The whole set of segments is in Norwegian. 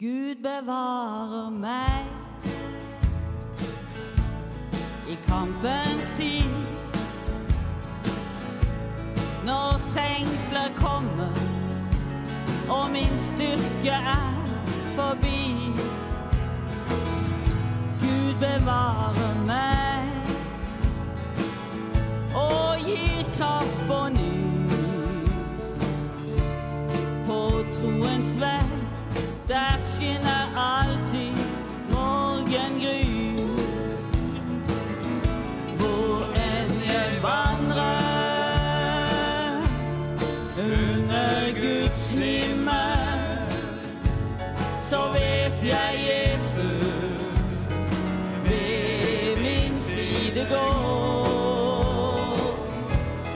Gud bevarer meg i kampens tid. Når trengsler kommer og min styrke er forbi. Gud bevarer jeg Jesus ved min side går.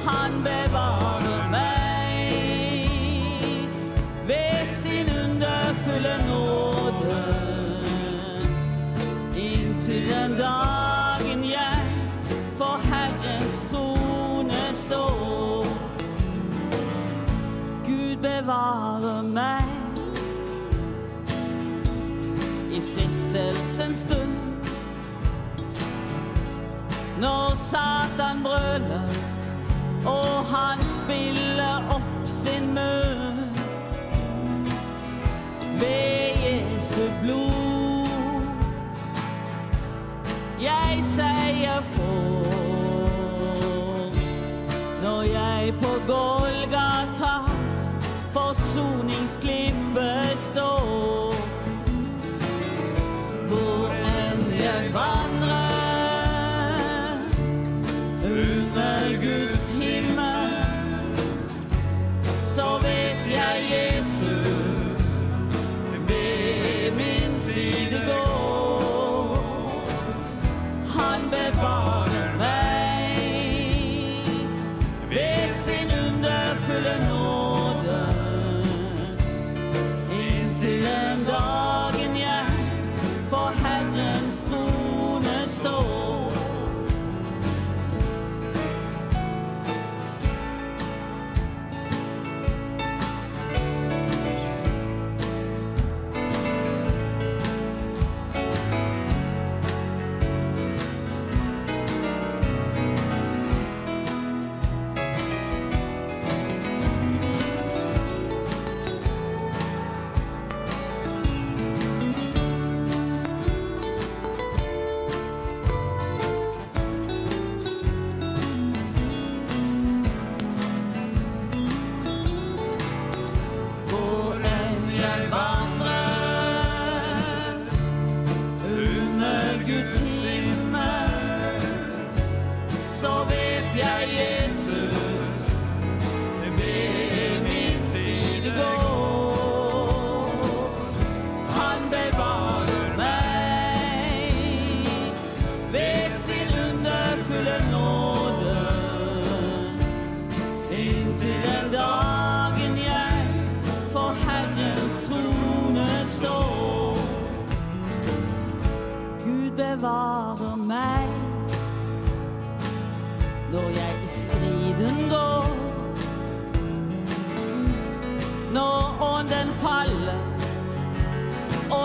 Han bevarer meg ved sin underfulle nåde. Inntil den dagen jeg. Gud bevarer meg fristelsens stund. Når Satan brøler og han spiller opp sin munn ved Jesu blod. Jeg seier får når jeg på Golgatas forsoningsklippe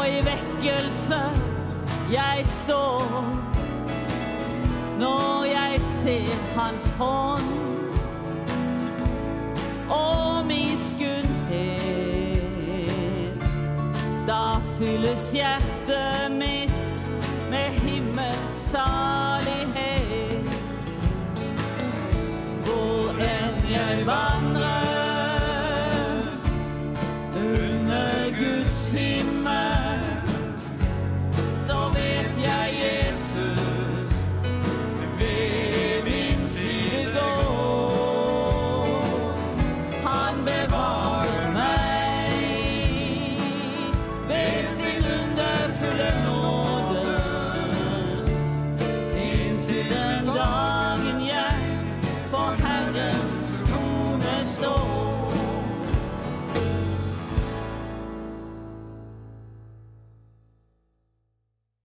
og i vekkelse jeg står. Når jeg ser Hans hånd og miskunnhet. Da fylles hjertet ved sin underfulle nåde. Inntil den dagen jeg får Herrens